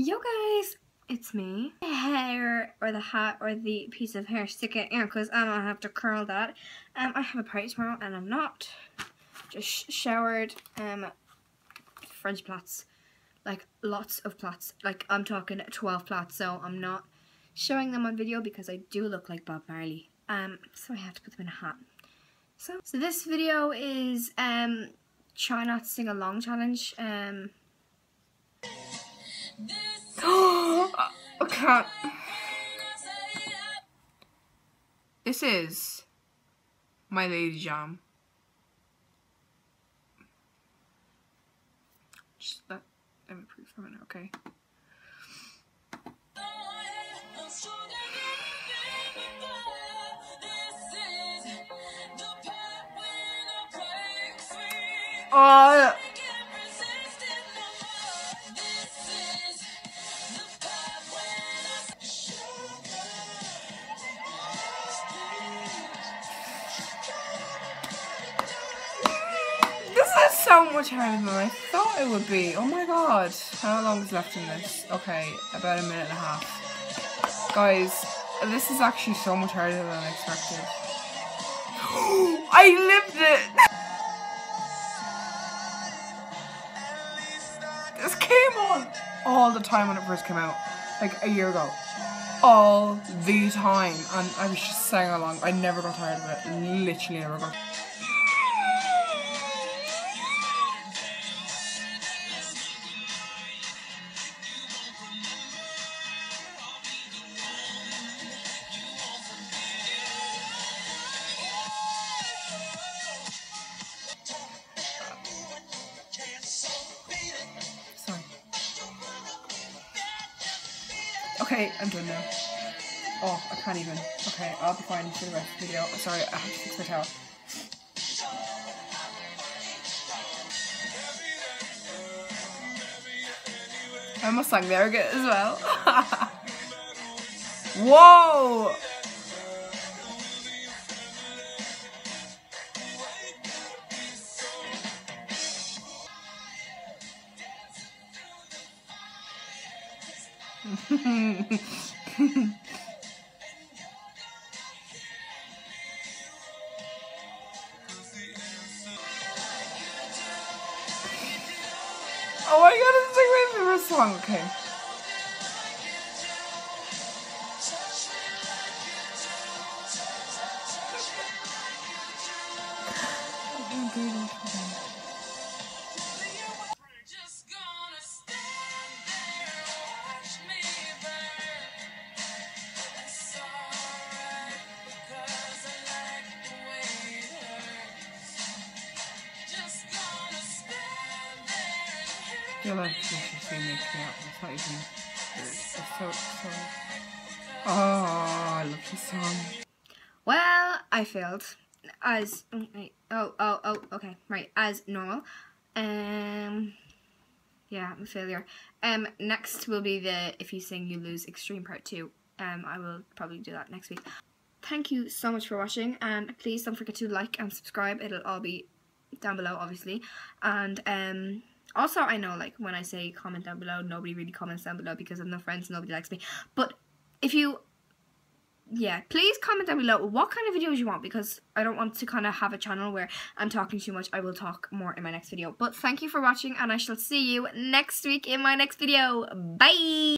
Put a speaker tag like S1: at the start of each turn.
S1: Yo guys, it's me. The hair or the hat or the piece of hair sticking out because I don't have to curl that. Um, I have a party tomorrow and I'm not. Just showered. Um, French plaits. Like lots of plaits. Like I'm talking 12 plaits so I'm not showing them on video because I do look like Bob Marley. Um, so I have to put them in a hat. So, so this video is um, try not to sing along challenge. Um,
S2: can't. This is my lady jam. Just let, let me breathe for a minute, okay? Oh, so much harder than I thought it would be. Oh my god. How long is left in this? Okay, about a minute and a half. Guys, this is actually so much harder than I expected. I lived it! This came on all the time when it first came out. Like a year ago. All the time. And I was just singing along. I never got tired of it. Literally never got Okay, I'm done now. Oh, I can't even. Okay, I'll be fine for the rest of the video. Sorry, I have to fix my towel. I almost sang there again as well. Whoa! Oh my god, it's like my favorite song. Okay. Feel like this is. It's not even. It's so, so. Oh, song.
S1: Well, I failed. As oh, oh oh oh okay right as normal. Um, yeah, I'm a failure. Um, next will be the if you sing you lose extreme part two. Um, I will probably do that next week. Thank you so much for watching, and please don't forget to like and subscribe. It'll all be down below, obviously. And um, also I know like when I say comment down below, nobody really comments down below because I'm no friends, nobody likes me. But if you yeah, please comment down below what kind of videos you want because I don't want to kind of have a channel where I'm talking too much. I will talk more in my next video. But thank you for watching and I shall see you next week in my next video. Bye!